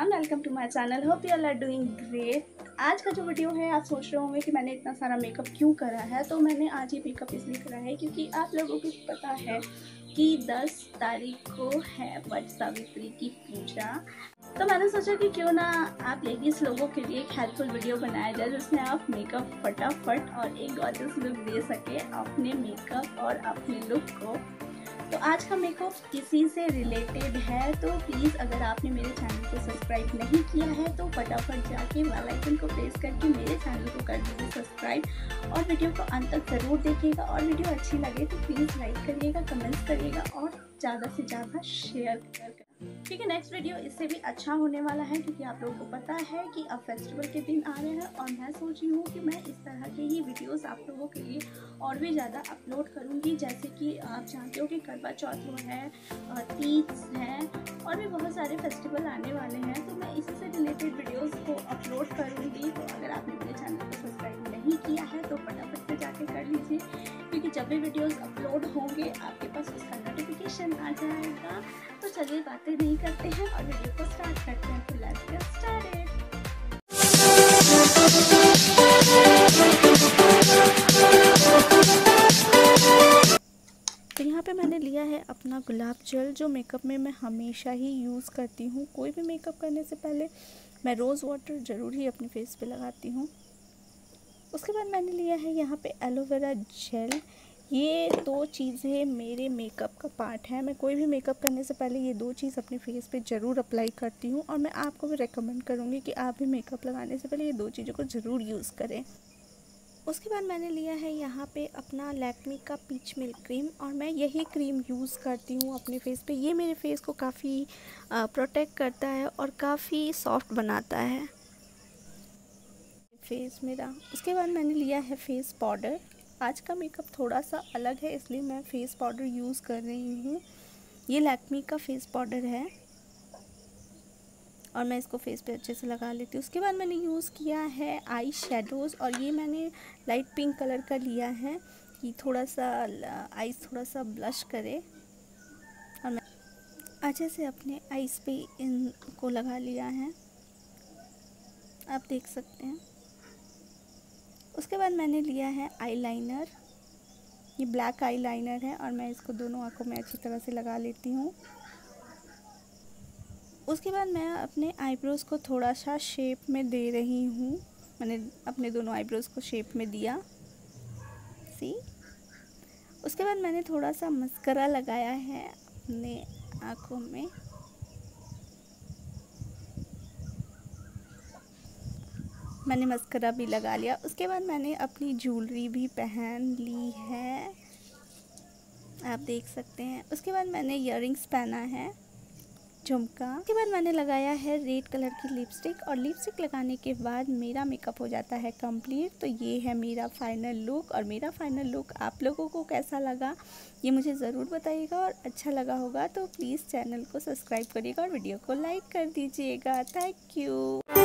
Everyone welcome to my channel hope you are doing great आज का जो video है, आप सोच रहे होंगे कि मैंने इतना सारा मेकअप क्यों करा है? तो मैंने आज ये मेकअप इसलिए करा है क्योंकि आप लोगों को पता है कि 10 तारीख को है वट सावित्री की पूजा। तो मैंने सोचा कि क्यों ना आप लेडीज़ लोगों के लिए एक हेल्पफुल वीडियो बनाया जाए, जिसमें आप मेकअप फटाफट और एक गॉर्जस लुक दे सके अपने मेकअप और अपने लुक को। तो आज का मेकअप किसी से रिलेटेड है तो प्लीज़ अगर आपने मेरे चैनल को सब्सक्राइब नहीं किया है तो फटाफट जाके बेल आइकन को प्रेस करके मेरे चैनल को कर दीजिए सब्सक्राइब और वीडियो को अंत तक ज़रूर देखिएगा और वीडियो अच्छी लगे तो प्लीज़ लाइक करिएगा कमेंट्स करिएगा और ज़्यादा से ज़्यादा शेयर कर ठीक है नेक्स्ट वीडियो इससे भी अच्छा होने वाला है क्योंकि आप लोगों को पता है कि अब फेस्टिवल के दिन आ रहे हैं और मैं सोच रही हूँ कि मैं इस तरह के ही वीडियोस आप लोगों के लिए और भी ज़्यादा अपलोड करूँगी। जैसे कि आप जानते हो कि करवा चौथ है तीज है और भी बहुत सारे फेस्टिवल आने वाले हैं। तो मैं इससे रिलेटेड वीडियोज़ को अपलोड करूँगी। तो अगर आपने मेरे चैनल को सब्सक्राइब नहीं किया है तो फटाफट से जाके कर लीजिए। क्योंकि जब भी वीडियोज़ अपलोड होंगे, आपके पास उसका नोटिफिकेशन आ जाएगा। तो चलिए बातें नहीं करते हैं और वीडियो को स्टार्ट करते हैं। तो तो मैंने लिया है अपना गुलाब जल, जो मेकअप में मैं हमेशा ही यूज़ करती हूँ। कोई भी मेकअप करने से पहले मैं रोज़ वाटर ज़रूर ही अपने फेस पे लगाती हूँ। उसके बाद मैंने लिया है यहाँ पे एलोवेरा जेल ये दो चीज़ें मेरे मेकअप का पार्ट है। मैं कोई भी मेकअप करने से पहले ये दो चीज़ अपने फेस पे ज़रूर अप्लाई करती हूँ और मैं आपको भी रेकमेंड करूँगी कि आप भी मेकअप लगाने से पहले ये दो चीज़ों को ज़रूर यूज़ करें। उसके बाद मैंने लिया है यहाँ पे अपना लैक्मी का पीच मिल्क क्रीम और मैं यही क्रीम यूज़ करती हूँ अपने फेस पे। ये मेरे फेस को काफ़ी प्रोटेक्ट करता है और काफ़ी सॉफ्ट बनाता है। फेस मेरा। उसके बाद मैंने लिया है फेस पाउडर आज का मेकअप थोड़ा सा अलग है, इसलिए मैं फेस पाउडर यूज़ कर रही हूँ। ये लैक्मी का फेस पाउडर है। और मैं इसको फेस पे अच्छे से लगा लेती हूँ। उसके बाद मैंने यूज़ किया है आई शेडोज़ और ये मैंने लाइट पिंक कलर का लिया है कि थोड़ा सा आईज थोड़ा सा ब्लश करे। और मैं अच्छे से अपने आईज पे इनको लगा लिया है। आप देख सकते हैं। उसके बाद मैंने लिया है आईलाइनर ये ब्लैक आईलाइनर है और मैं इसको दोनों आँखों में अच्छी तरह से लगा लेती हूँ। उसके बाद मैं अपने आईब्रोज़ को थोड़ा सा शेप में दे रही हूँ। मैंने अपने दोनों आईब्रोज़ को शेप में दिया। सी उसके बाद मैंने थोड़ा सा मस्करा लगाया है अपने आँखों में। मैंने मस्करा भी लगा लिया। उसके बाद मैंने अपनी ज्वेलरी भी पहन ली है। आप देख सकते हैं। उसके बाद मैंने इयर पहना है, झुमका। उसके बाद मैंने लगाया है रेड कलर की लिपस्टिक और लिपस्टिक लगाने के बाद मेरा मेकअप हो जाता है कंप्लीट तो ये है मेरा फाइनल लुक और मेरा फाइनल लुक आप लोगों को कैसा लगा, ये मुझे ज़रूर बताइएगा और अच्छा लगा होगा तो प्लीज़ चैनल को सब्सक्राइब करिएगा और वीडियो को लाइक कर दीजिएगा। Thank you